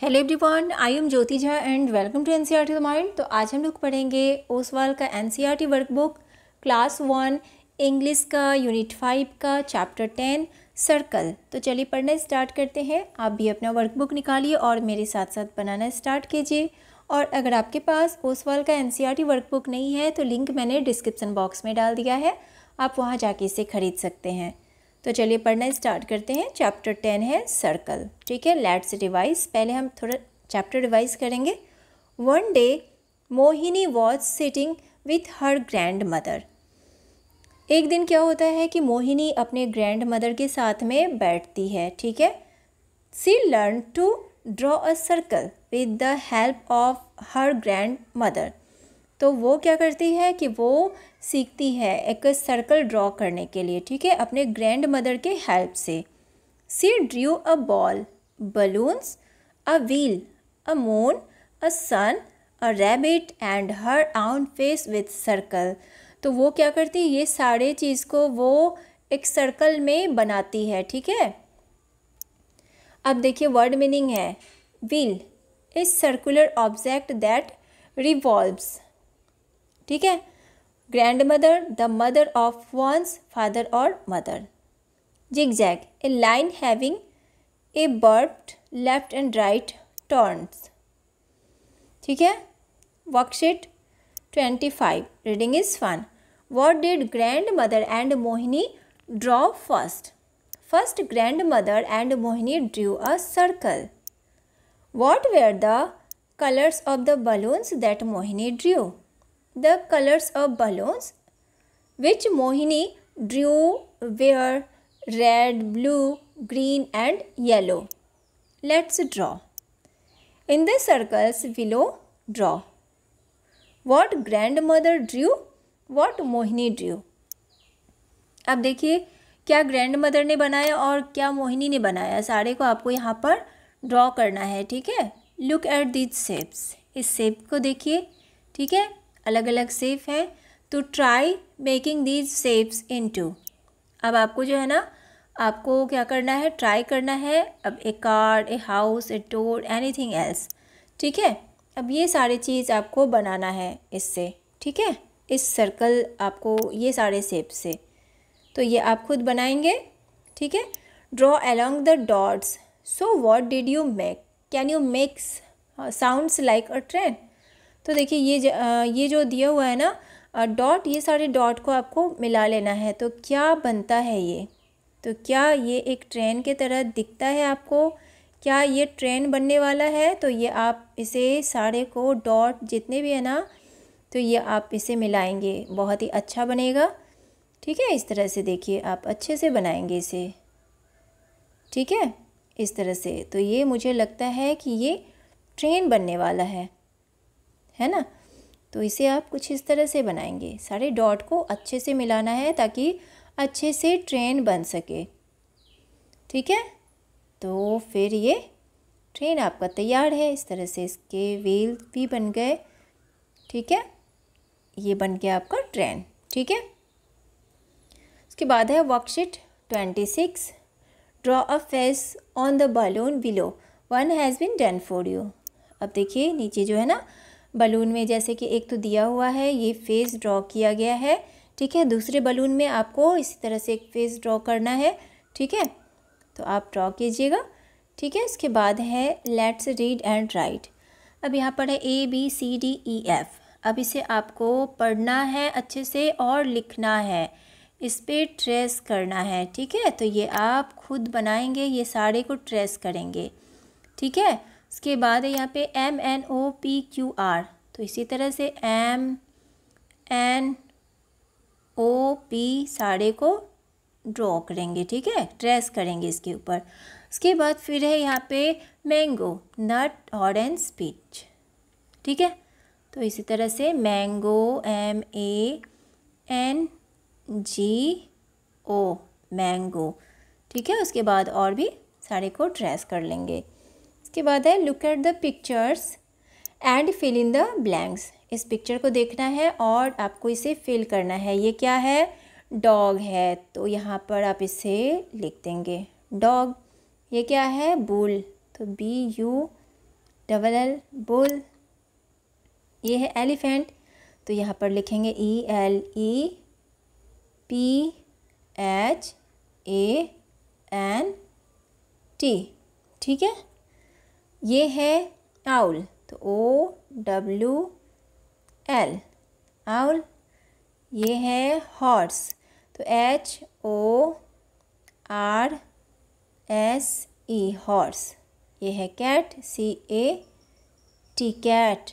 Hello everyone I am Jyoti Jha and welcome to NCERT mind तो आज हम लोग पढ़ेंगे ओसवाल का NCERT workbook class one English का यूनिट फाइव का चैप्टर टेन सर्कल तो चलिए पढ़ना स्टार्ट करते हैं। आप भी अपना वर्कबुक निकालिए और मेरे साथ साथ बनाना स्टार्ट कीजिए। और अगर आपके पास ओसवाल का एनसीईआरटी वर्कबुक नहीं है तो लिंक मैंने डिस्क्रिप्सन बॉक्स में डाल दिया है। आप वहाँ जाके इसे ख़रीद सकते हैं। तो चलिए पढ़ना स्टार्ट करते हैं। चैप्टर टेन है सर्कल ठीक है? लेट्स रिवाइज पहले हम थोड़ा चैप्टर रिवाइज करेंगे। One day Mohini was sitting with her grandmother एक दिन क्या होता है कि मोहिनी अपने ग्रैंड मदर के साथ में बैठती है। ठीक है? She learn to draw a circle with the help of her grandmother तो वो क्या करती है कि वो सीखती है एक सर्कल ड्रॉ करने के लिए, ठीक है? अपने ग्रैंड मदर के हेल्प से। She drew a ball balloons a wheel a moon a sun a rabbit and her own face with circle तो वो क्या करती है? ये सारे चीज़ को वो एक सर्कल में बनाती है, ठीक है? अब देखिए वर्ड मीनिंग है। Wheel is circular object that revolves ठीक है? Grandmother the mother of one's father और mother zigzag a line having a Burt left and right turns ठीक है? Worksheet twenty five reading is fun what did grandmother and Mohini draw first first grandmother and Mohini drew a circle what were the colours of the balloons that Mohini drew the colors of balloons which Mohini drew were red, blue, green and yellow. Let's draw. In the circles below, draw. What grandmother drew? What Mohini drew? अब देखिए क्या grand mother ने बनाया और क्या मोहिनी ने बनाया सारे को आपको यहाँ पर ड्रॉ करना है ठीक है लुक एट दिस शेप्स इस शेप को देखिए ठीक है अलग अलग सेप हैं तो try making these shapes in to अब आपको जो है ना, आपको क्या करना है ट्राई करना है, अब a card a house a door anything else ठीक है? अब ये सारी चीज़ आपको बनाना है इससे, ठीक है? इस सर्कल आपको ये सारे सेप से। तो ये आप खुद बनाएँगे, ठीक है? Draw along the dots so what did you make can you makes sounds like a train तो देखिए ये ये जो दिया हुआ है ना डॉट ये सारे डॉट को आपको मिला लेना है। तो क्या बनता है ये? तो क्या ये एक ट्रेन के तरह दिखता है आपको? क्या ये ट्रेन बनने वाला है? तो ये आप इसे सारे को डॉट जितने भी है ना तो ये आप इसे मिलाएँगे। बहुत ही अच्छा बनेगा। ठीक है? इस तरह से देखिए आप अच्छे से बनाएँगे इसे। ठीक है? इस तरह से। तो ये मुझे लगता है कि ये ट्रेन बनने वाला है। है ना? तो इसे आप कुछ इस तरह से बनाएँगे। सारे डॉट को अच्छे से मिलाना है ताकि अच्छे से ट्रेन बन सके। ठीक है? तो फिर ये ट्रेन आपका तैयार है। इस तरह से इसके व्हील भी बन गए। ठीक है? ये बन गया आपका ट्रेन। ठीक है? उसके बाद है worksheet twenty six draw a face on the balloon below one has been done for you अब देखिए, नीचे जो है ना बलून में जैसे कि एक तो दिया हुआ है, ये फेस ड्रॉ किया गया है, ठीक है? दूसरे बलून में आपको इसी तरह से एक फेस ड्रॉ करना है, ठीक है? तो आप ड्रॉ कीजिएगा, ठीक है? इसके बाद है लेट्स रीड एंड राइट अब यहाँ पर है A B C D E F अब इसे आपको पढ़ना है अच्छे से और लिखना है। इस पर ट्रेस करना है, ठीक है? तो ये आप खुद बनाएँगे, ये सारे को ट्रेस करेंगे, ठीक है? उसके बाद है यहाँ पे M N O P Q R तो इसी तरह से एम एन ओ पी साड़े को ड्रॉ करेंगे, ठीक है? ट्रेस करेंगे इसके ऊपर। उसके बाद फिर है यहाँ पे मैंगो नट ऑरेंज पीच ठीक है? तो इसी तरह से mango M A N G O mango ठीक है? उसके बाद और भी सारे को ट्रेस कर लेंगे। इसके बाद है look at the pictures and fill in the blanks इस पिक्चर को देखना है और आपको इसे फिल करना है। ये क्या है? डॉग है। तो यहाँ पर आप इसे लिख देंगे। डॉग ये क्या है? बुल तो B U double L bull ये है एलिफेंट तो यहाँ पर लिखेंगे E L E P H A N T ठीक है? ये है आउल तो ओ डब्ल्यू एल। आउल, ये है हॉर्स तो H O R S E, horse. ये है cat, C A T, cat.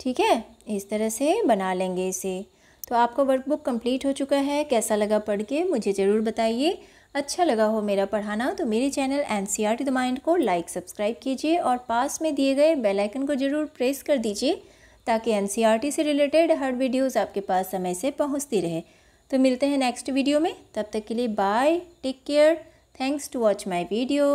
ठीक है? इस तरह से बना लेंगे इसे। तो आपका वर्कबुक कंप्लीट हो चुका है। कैसा लगा पढ़ के, मुझे ज़रूर बताइए। अच्छा लगा हो मेरा पढ़ाना तो मेरे channel N C R T the mind को लाइक सब्सक्राइब कीजिए और पास में दिए गए बेल आइकन को ज़रूर प्रेस कर दीजिए ताकि एन सी आर टी से रिलेटेड हर वीडियोज़ आपके पास समय से पहुँचती रहे। तो मिलते हैं नेक्स्ट वीडियो में, तब तक के लिए bye take care thanks to watch my video